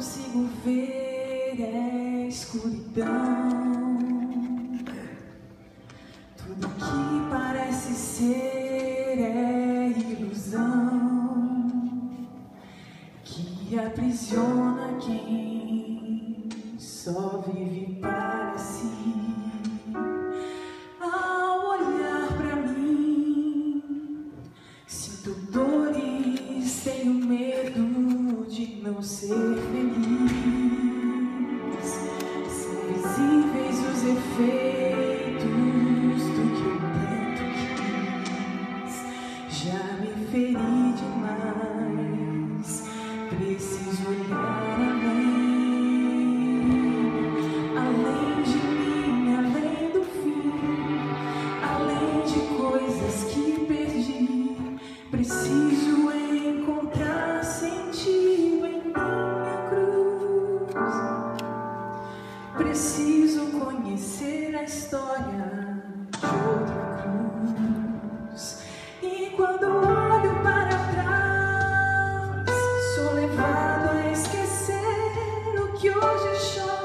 consigo ver é escuridão. Tudo que parece ser é ilusão que aprisiona quem só vive para. ser feliz. yours is so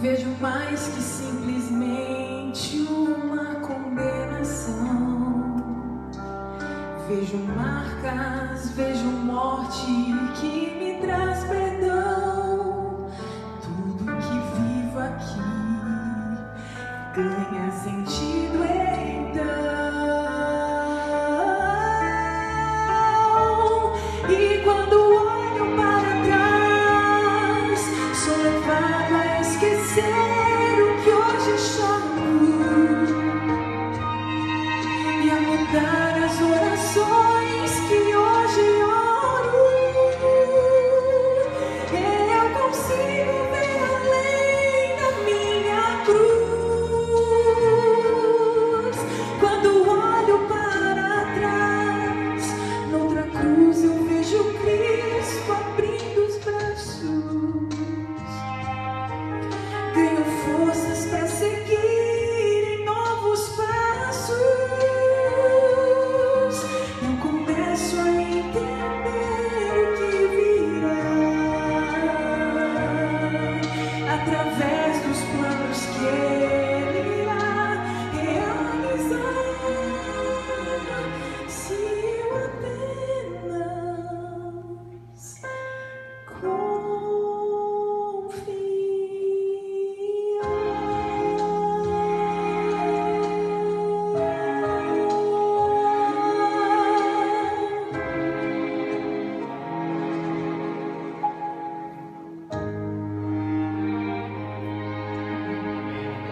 Vejo mais que simplesmente uma condenação. Vejo marcas, vejo morte que me traz perdão. Tudo que vivo aqui ganha sentido então.